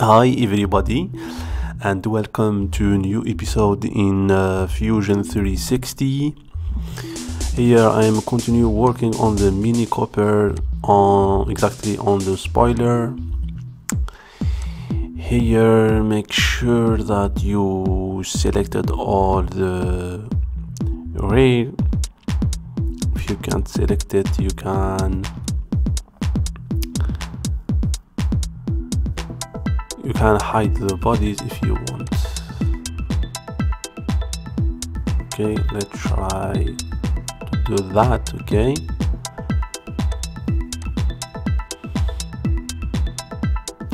Hi everybody and welcome to a new episode in uh, Fusion 360. Here I am continue working on the Mini Cooper on exactly on the spoiler. Here make sure that you selected all the rail. If you can't select it you can can hide the bodies if you want. Okay let's try to do that okay?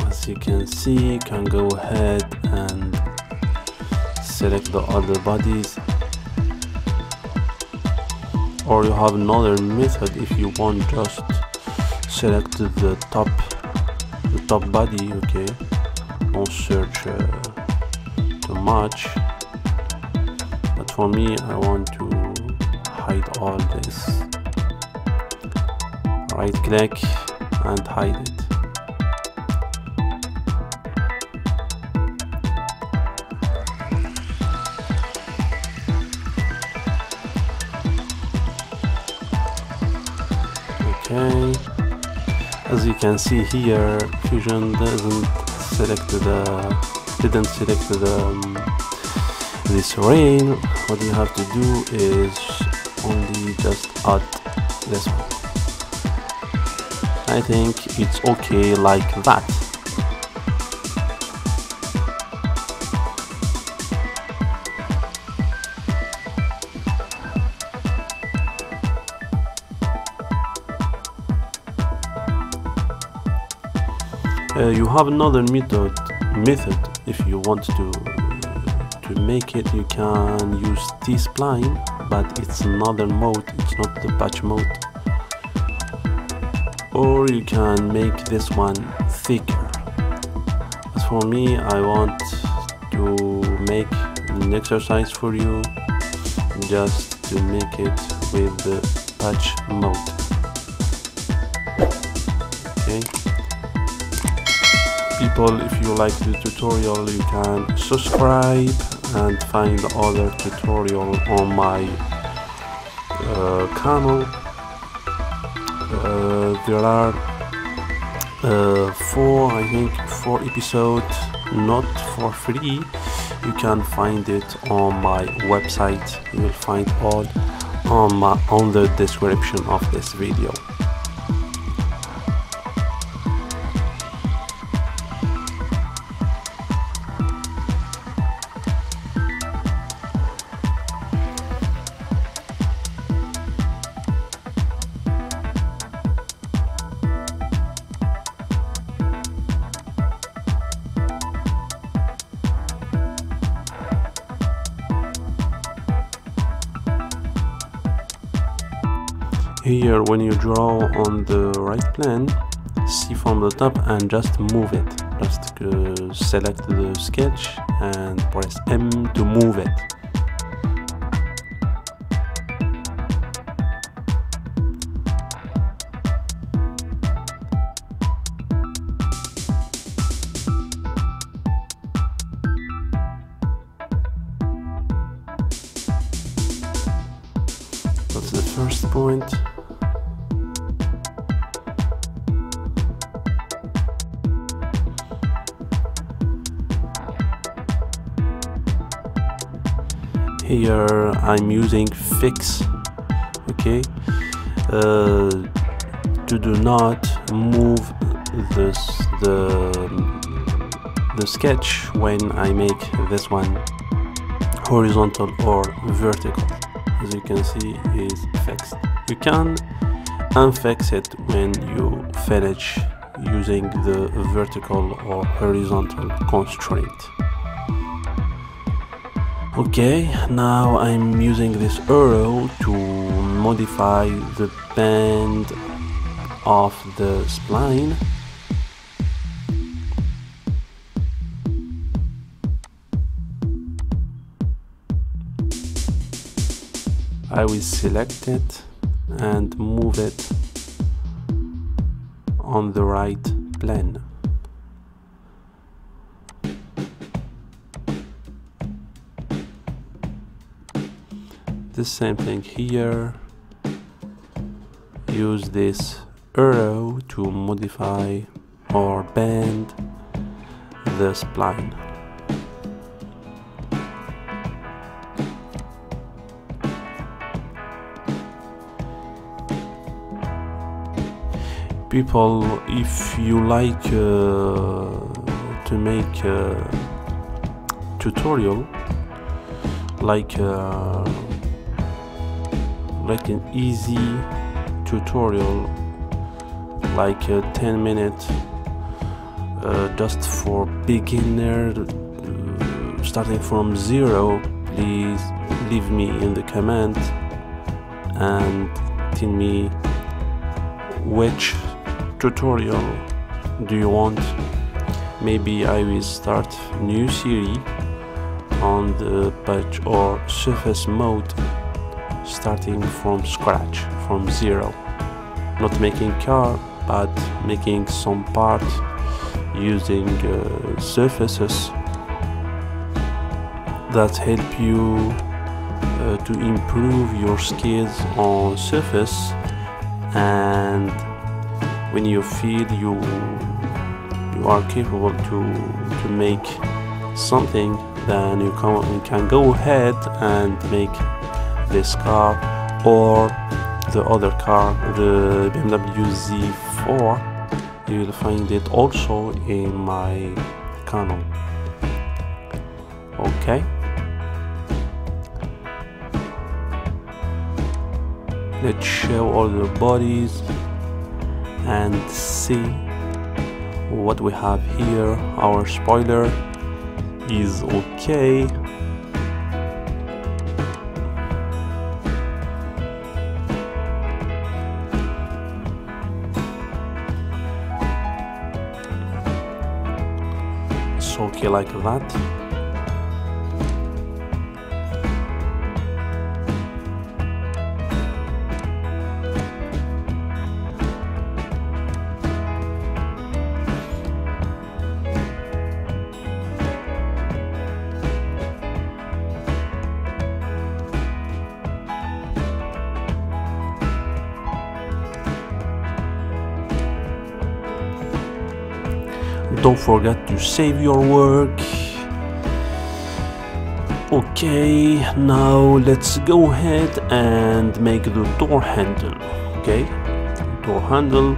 As you can see you can go ahead and select the other bodies. Or you have another method if you want just select the top the top body okay don't search uh, too much. But for me I want to hide all this. Right click and hide it. Okay. As you can see here fusion doesn't select the didn't select the um, this rain. What you have to do is only just add this one. I think it's okay like that uh, you have another method method if you want to to make it you can use t-spline but it's another mode it's not the patch mode. Or you can make this one thicker. As for me I want to make an exercise for you just to make it with the patch mode. Okay people if you like the tutorial you can subscribe and find other tutorial on my uh, channel. Uh, there are uh, four I think four episodes not for free. You can find it on my website. You will find all on my on the description of this video here when you draw on the right plane see from the top and just move it. Just uh, select the sketch and press M to move it here I'm using fix okay? Uh, to do not move this the the sketch when I make this one horizontal or vertical. As you can see is fixed. You can unfix it when you finish using the vertical or horizontal constraint Okay, now I'm using this arrow to modify the bend of the spline. I will select it and move it on the right plane. The same thing here. Use this arrow to modify or bend the spline. People if you like uh, to make a tutorial like uh, like an easy tutorial like a 10 minute uh, just for beginner uh, starting from zero please leave me in the comment and tell me which tutorial do you want. Maybe I will start new series on the patch or surface mode starting from scratch from zero. Not making car but making some part using uh, surfaces that help you uh, to improve your skills on surface. And when you feel you you are capable to to make something then you can, you can go ahead and make this car or the other car the BMW Z4 you will find it also in my channel okay. Let's show all the bodies and see what we have here. Our spoiler is okay like that don't forget to save your work. Okay now let's go ahead and make the door handle okay? Door handle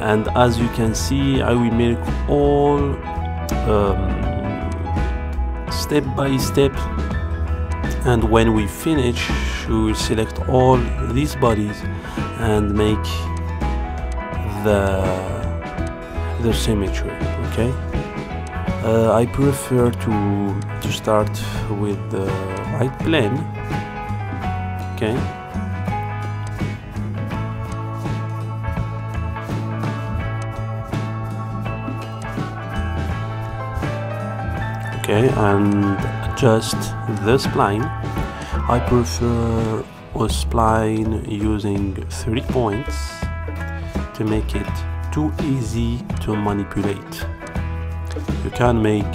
and as you can see I will make all um, step by step. And when we finish we will select all these bodies and make the the symmetry okay? Uh, I prefer to to start with the right plane okay? Okay and adjust the spline. I prefer a spline using three points to make it too easy to manipulate. You can make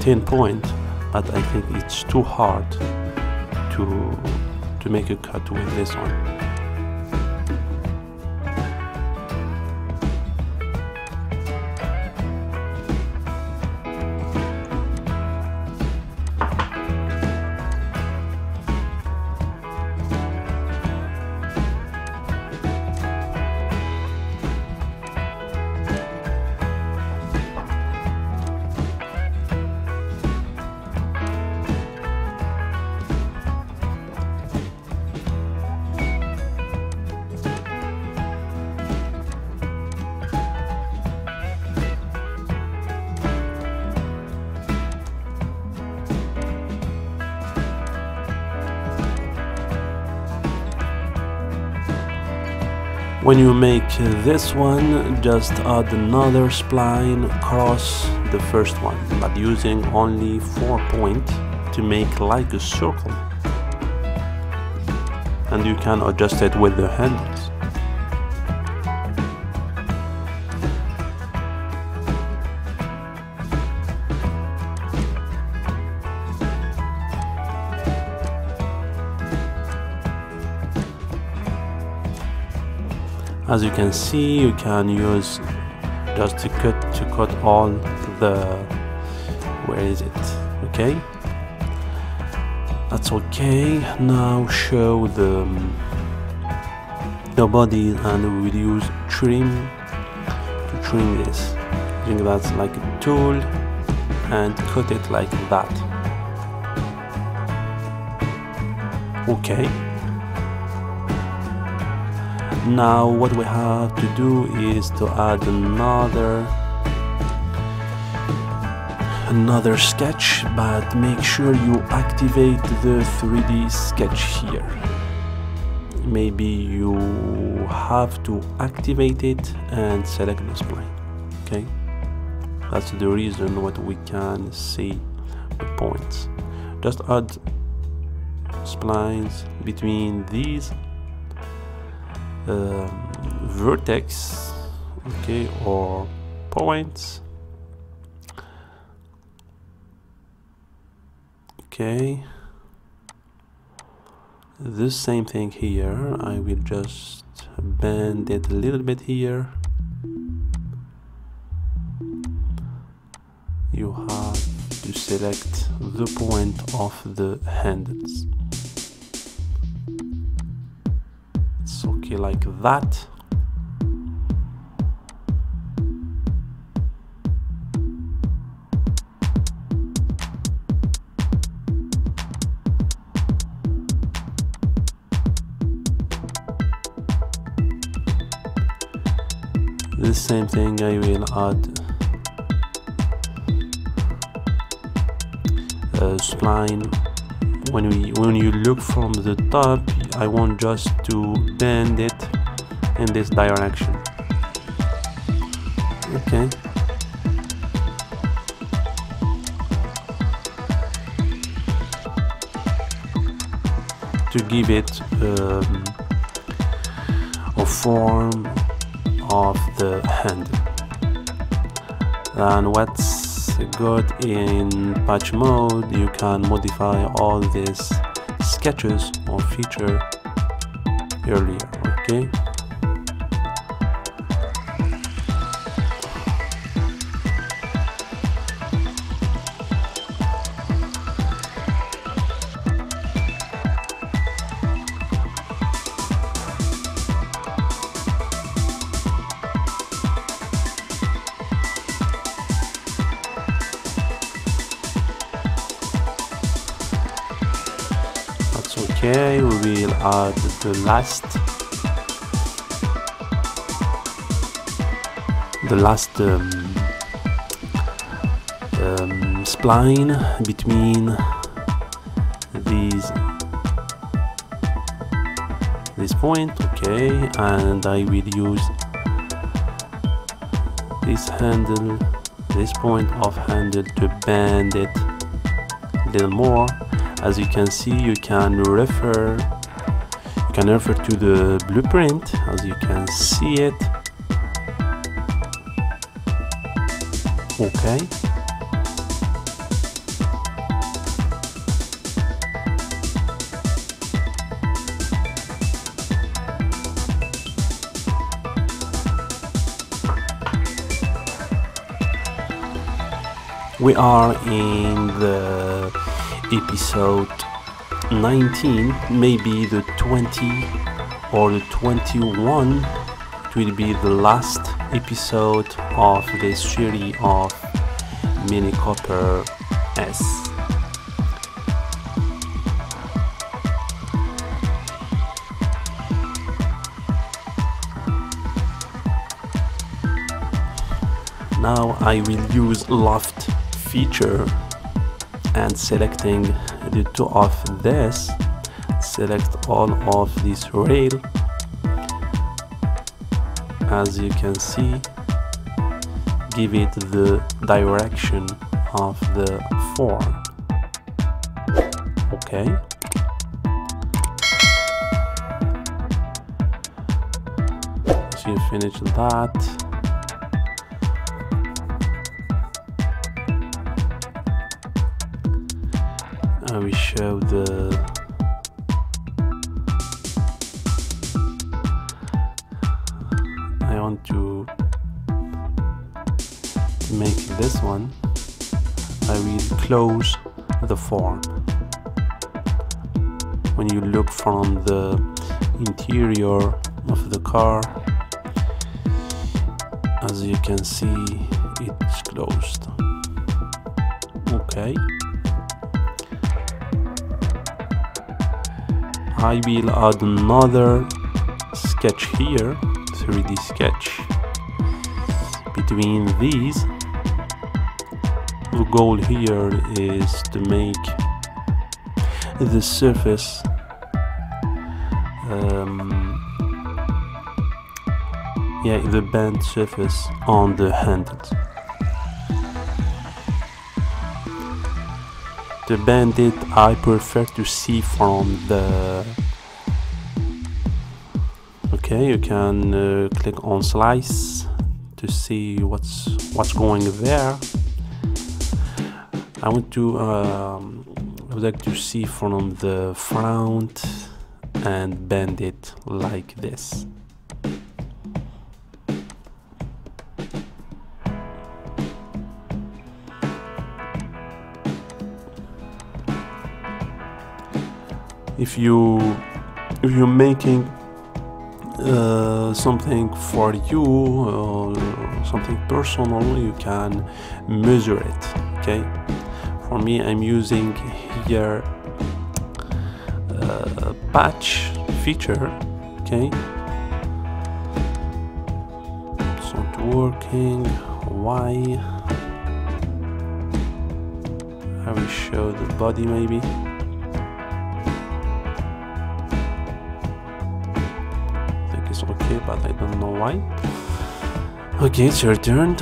10 points, but I think it's too hard to, to make a cut with this one. When you make this one just add another spline across the first one but using only four points to make like a circle. And you can adjust it with the handles as you can see you can use just to cut to cut all the where is it? Okay. That's okay. Now show the um, the body and we will use trim to trim this. I think that's like a tool and cut it like that. Okay now what we have to do is to add another another sketch but make sure you activate the 3d sketch here. Maybe you have to activate it and select the spline okay? That's the reason what we can see the points. Just add splines between these um, vertex okay or points. Okay the same thing here. I will just bend it a little bit here. You have to select the point of the handles okay like that. The same thing I will add. A spline when we when you look from the top I want just to bend it in this direction. Okay. To give it um, a form of the hand. And what's good in patch mode you can modify all these sketches or feature earlier okay will add the last the last um, um, spline between these this point okay and I will use this handle this point of handle to bend it a little more as you can see you can refer you can refer to the blueprint as you can see it. Okay. We are in the episode 19 maybe the 20 or the 21 it will be the last episode of this series of Mini Cooper S. Now I will use loft feature and selecting the two of this. Select all of this rail. As you can see give it the direction of the form. Okay. So you finish that and we show the I want to make this one. I will close the form. When you look from the interior of the car as you can see it's closed. Okay I will add another sketch here 3d sketch. Between these the goal here is to make the surface um, yeah the bent surface on the handles the bandit I prefer to see from the okay you can uh, click on slice to see what's what's going there. I want to um, I would like to see from the front and bend it like this if you if you're making uh, something for you or something personal you can measure it okay? For me I'm using here uh, patch feature okay? It's not working. Why? I will show the body maybe okay but I don't know why. Okay it's your turn.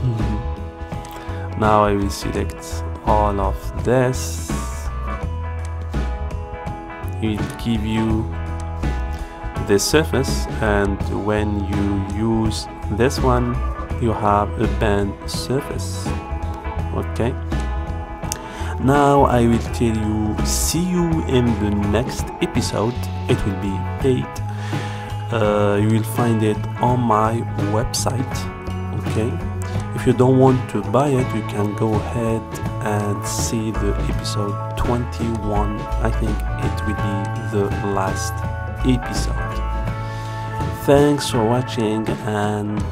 Hmm. now I will select all of this. It will give you the surface and when you use this one you have a bent surface. Okay now I will tell you see you in the next episode. It will be paid uh, you will find it on my website okay? If you don't want to buy it you can go ahead and see the episode 21 I think it will be the last episode. Thanks for watching and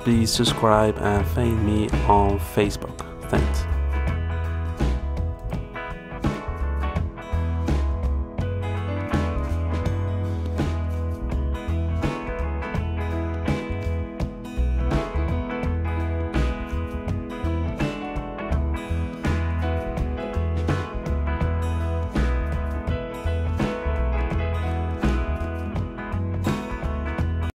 please subscribe and find me on Facebook. Thanks